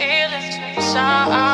electric sound.